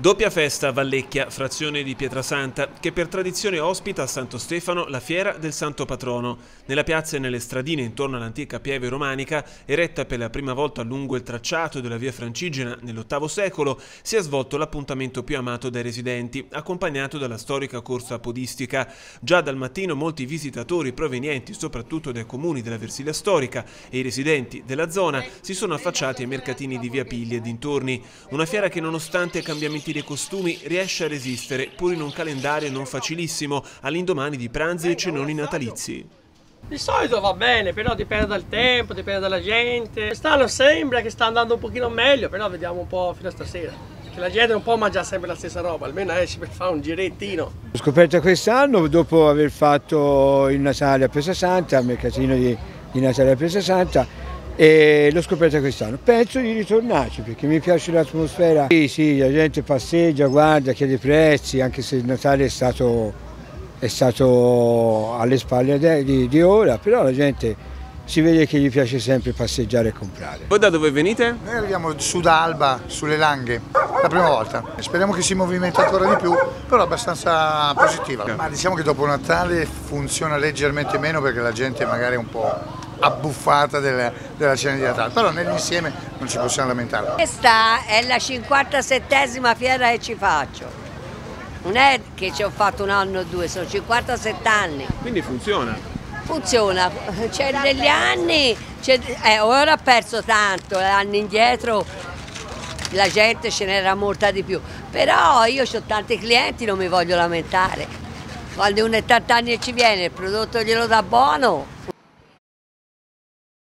Doppia festa a Vallecchia, frazione di Pietrasanta, che per tradizione ospita a Santo Stefano la fiera del Santo Patrono. Nella piazza e nelle stradine intorno all'antica pieve romanica, eretta per la prima volta lungo il tracciato della via Francigena nell'VIII secolo, si è svolto l'appuntamento più amato dai residenti, accompagnato dalla storica corsa podistica. Già dal mattino molti visitatori provenienti soprattutto dai comuni della Versilia storica e i residenti della zona si sono affacciati ai mercatini di via Pigli e dintorni. Una fiera che nonostante cambiamenti dei costumi riesce a resistere, pur in un calendario non facilissimo, all'indomani di pranzi e cenoni natalizi. Di solito va bene, però dipende dal tempo, dipende dalla gente. Quest'anno sembra che sta andando un pochino meglio, però vediamo un po' fino a stasera. Perché la gente non può mangiare sempre la stessa roba, almeno esce per fare un girettino. Ho scoperto quest'anno dopo aver fatto il Natale a Pesa Santa, il mercatino di, di Natale a Pesa Santa, e l'ho scoperta quest'anno. Penso di ritornarci perché mi piace l'atmosfera. Sì, sì, la gente passeggia, guarda, chiede prezzi, anche se il Natale è stato, è stato alle spalle di, di ora, però la gente si vede che gli piace sempre passeggiare e comprare. Voi da dove venite? Noi arriviamo su da Alba, sulle Langhe, la prima volta. Speriamo che si movimenti ancora di più, però abbastanza positiva. Ma diciamo che dopo Natale funziona leggermente meno perché la gente magari è un po' abbuffata della, della cena di Natale, però nell'insieme non ci possiamo lamentare. Questa è la 57esima fiera che ci faccio. Non è che ci ho fatto un anno o due, sono 57 anni. Quindi funziona? Funziona, cioè, negli anni, eh, ora ha perso tanto, anni indietro la gente ce n'era molta di più, però io ho tanti clienti, non mi voglio lamentare. Quando uno è 80 anni e ci viene, il prodotto glielo dà buono,